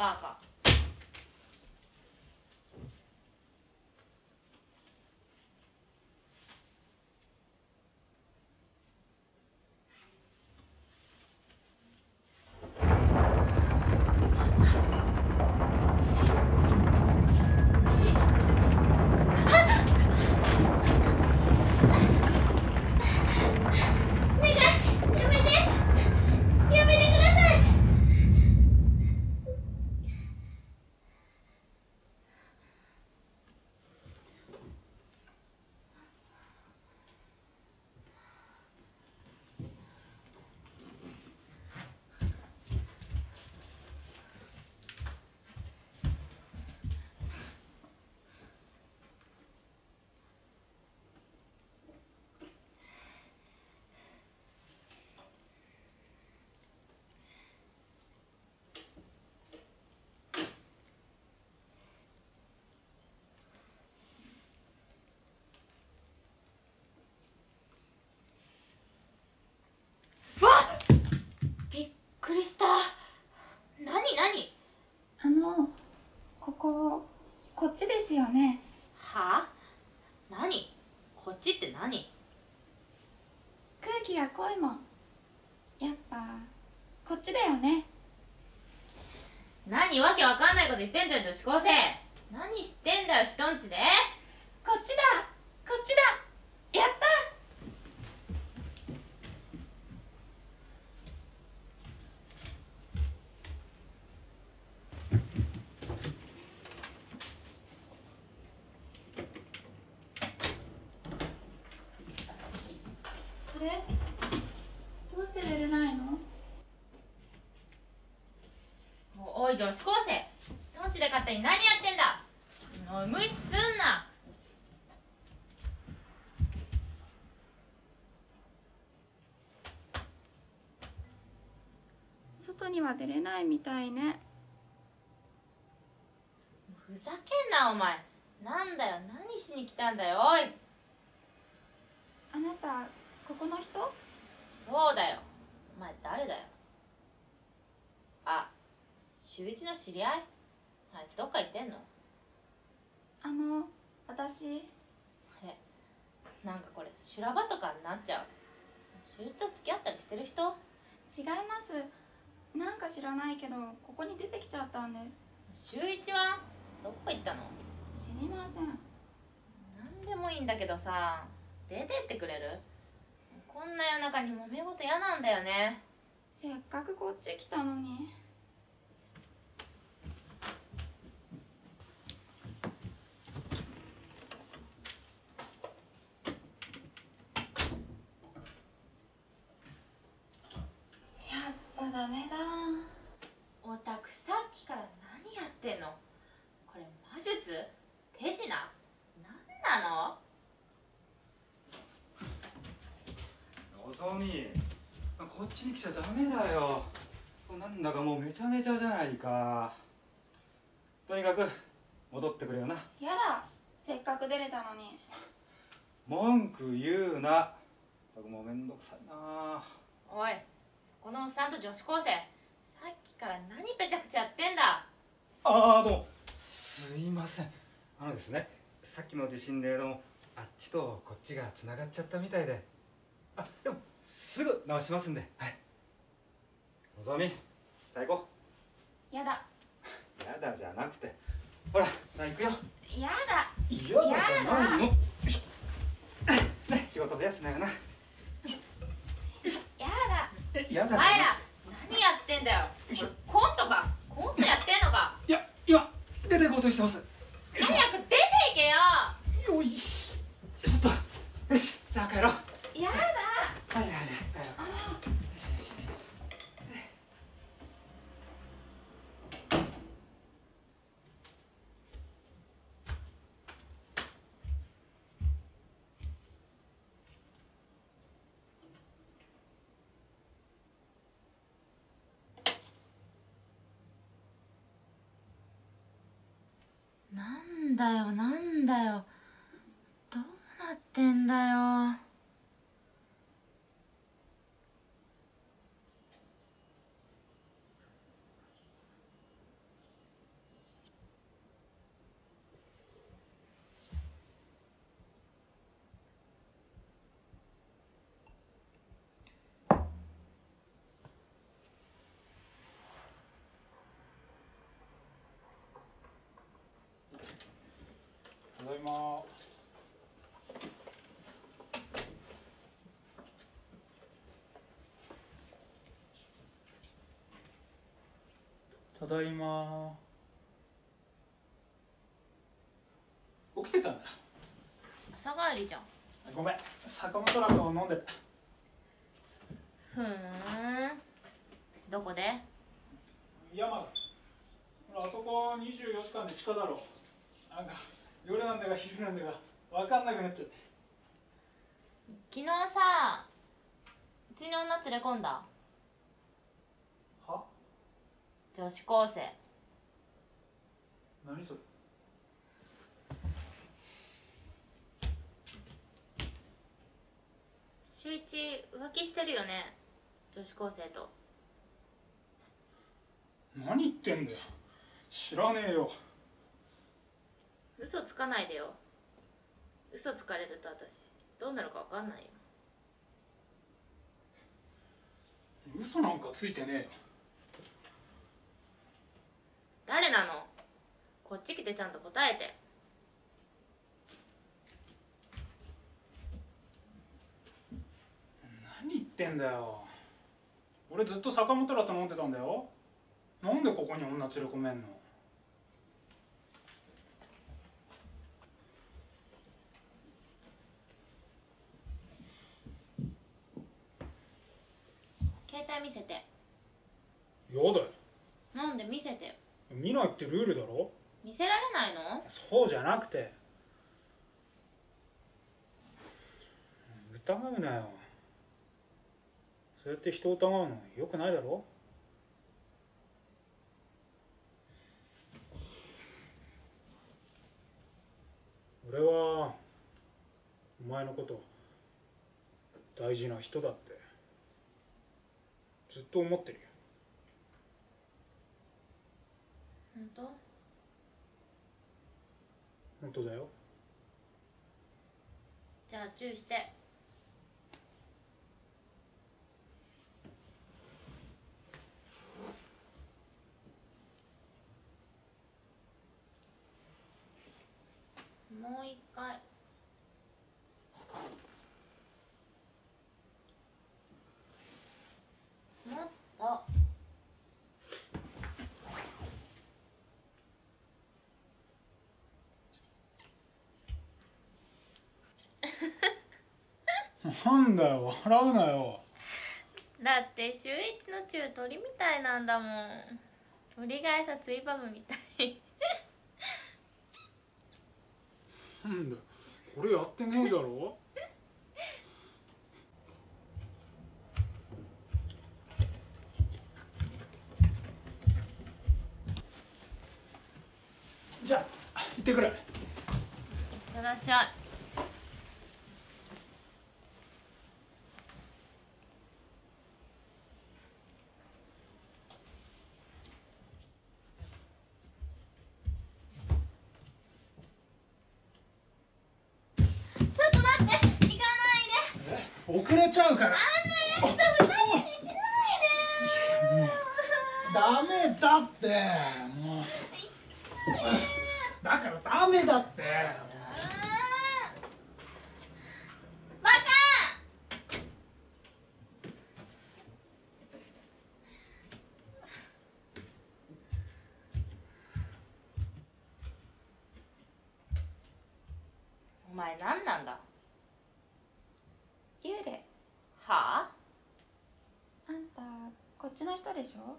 バカお願いやめてやめてくださいわっびっくりした何何あのこここっちですよねはあ何こっちって何空気が濃いもんやっぱこっちだよね何わけわかんないこと言ってんじゃん女子高生何知ってんだよ人んちで。こっちだ。こっちだ。やった。あれ？どうして寝れないの？おおい女子高手に何やってんだ？おい無視すんな。外には出れないみたいね。ふざけんなお前。なんだよ。何しに来たんだよ。おい。あなたここの人？そうだよ。お前誰だよ。あ秀一の知り合い？あいつどっか行ってんの？あの私。あれなんかこれ修羅場とかになっちゃう。秀一と付き合ったりしてる人？違います。なんか知らないけどここに出てきちゃったんです。秀一は？どこ行ったの？知りません。何でもいいんだけどさ出てってくれる？こんな夜中に揉め事嫌なんだよね。せっかくこっち来たのにやっぱダメだオタクさっきから何やってんのこれ魔術手品何なののぞみこっちに来ちゃダメだよ。なんだかもうめちゃめちゃじゃないか。とにかく戻ってくれよな。やだ。せっかく出れたのに。文句言うな。ったくもうめんどくさいな。おいそこのおっさんと女子高生。さっきから何ぺちゃくちゃやってんだ。ああどうも。すいません。あのですねさっきの地震でどうもあっちとこっちがつながっちゃったみたいで。あでもすぐ直しますんで。はい。のぞみさあ行こやだ。うやだじゃなくて。ほらさあ行くよ。やだ。嫌だじゃないの。よいしょ。ね仕事増やすなよなやだ。え嫌だお前ら何やってんだよ。いしょ。コントか。コントやってんのか。いや今出て行こうとしてます。早く出ていけよ。ょよいしょちょっとよしじゃあ帰ろうはいやだはいはいはいよしよしよしよしなんだよなんだよ。どうなってんだよ。ただいま。起きてたんだ。朝帰りじゃん。ごめん。坂本らと飲んでた。ふーん。どこで？山だほらあそこ24時間で地下だろ。なんか夜なんだか昼なんだか分かんなくなっちゃって。昨日さうちに女連れ込んだは女子高生。何それ？週一浮気してるよね？女子高生と。何言ってんだよ。知らねえよ。嘘つかないでよ。嘘つかれると私。どうなるか分かんないよ。嘘なんかついてねえよ誰なの？こっち来てちゃんと答えて。何言ってんだよ。俺ずっと坂本だと思ってたんだよ。なんでここに女連れ込めんの携帯見せてやだよなんで見せてよ見ないってルールだろ？見せられないの？そうじゃなくて。疑うなよ。そうやって人を疑うのよくないだろ？俺はお前のこと大事な人だってずっと思ってるよ本当？本当だよ。じゃあチューして。もう一回もっとなんだよ笑うなよ。だって週一のチュー鳥みたいなんだもん。鳥が餌ついばむみたい。なんだよ。これやってねえだろ。じゃあ行ってくる。いってらっしゃいちょっと待って行かないで遅れちゃうから二人にしないでダメだって。もうだからダメだってバカ。お前何なんだ？幽霊はああんたこっちの人でしょ？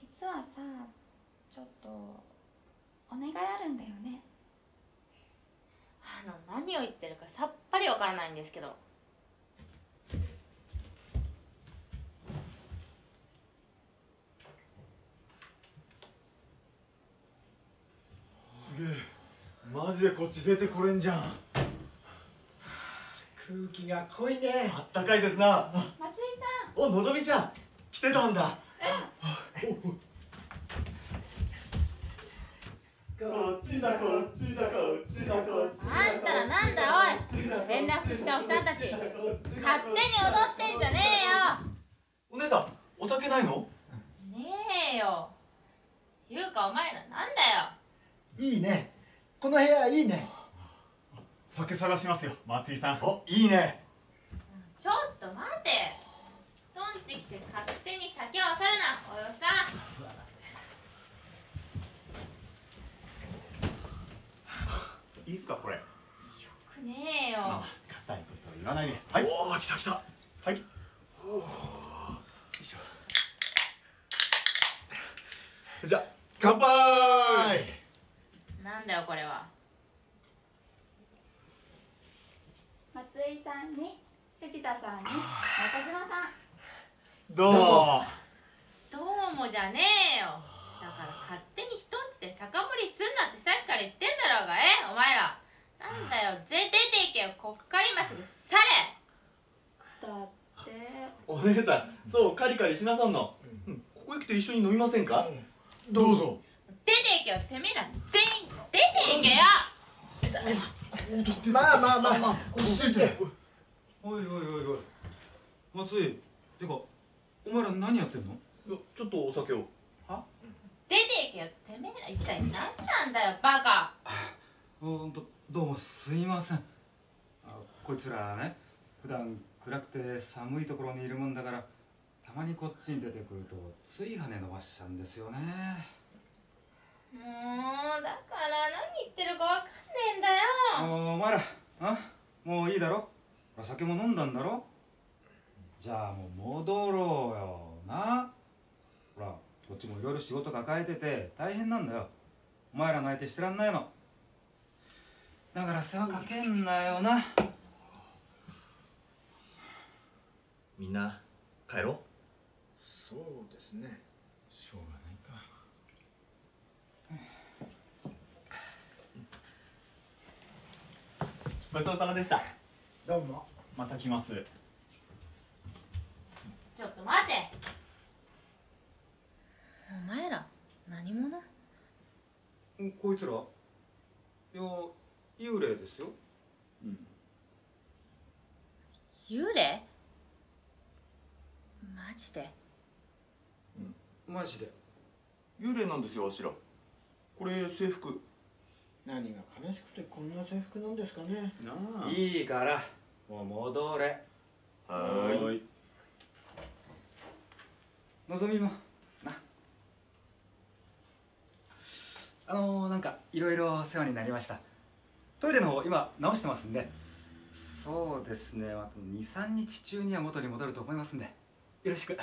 実はさちょっとお願いあるんだよね。あの何を言ってるかさっぱりわからないんですけど。すげえ。マジでこっち出てこれんじゃん。空気が濃いね。あったかいですな。松井おのぞみちゃん来てたんだ。こっちだこっちだこっちだこっちだあんたらなんだおい連絡来たおっさんたち勝手に踊ってんじゃねお姉さんお酒ないのえよねえよゆうかお前らなんだよいいねこの部屋いいね酒探しますよ松井さんおいいねちょっと待て口来て勝手に酒を漁るなおよさ。いいっすかこれ。よくねえよ、まあ、硬いこと言わないで、はい。おお来た来た。はい。およいしょ。じゃ乾杯。なんだよこれは。松井さんに藤田さんに中島さん。どう？もどうもじゃねえよ。だから勝手に人んちで酒盛りすんなってさっきから言ってんだろうがえ？お前ら。なんだよ。ぜ出ていけよ。こっから今すぐ去れ。だって。お姉さんそうカリカリしなさんの、うん、ここへ来て一緒に飲みませんか、どうぞ。出ていけよ。てめえら全員出ていけよ。まあまあまあまあ落ち着いておいおいおいおい松井てかお前ら何やってんの？いやちょっとお酒を。出ていけよてめえら一体何なんだよバカ。ほんとどうもすいません。あこいつらね普段暗くて寒いところにいるもんだからたまにこっちに出てくるとつい羽伸ばしちゃうんですよね。もうだから何言ってるかわかんねえんだよ。あお前らあ？もういいだろ？お酒も飲んだんだろ？じゃあもう戻ろうよな。ほらこっちもいろいろ仕事抱えてて大変なんだよ。お前らの相手してらんないの。だから世話かけんなよな。みんな帰ろそうですね。しょうがないか。うごちそうさまでした。どうも。また来ますちょっと待て。お前ら何者？んこいつら。いや幽霊ですよ。うん。幽霊？マジで？マジで。幽霊なんですよあしら。これ制服。何が悲しくてこんな制服なんですかね。なあ。いいからもう戻れ。はーいのぞみも。な。あのー、なんかいろいろ世話になりました。トイレの方今直してますんで。そうですね。あと23日中には元に戻ると思いますんで。よろしく。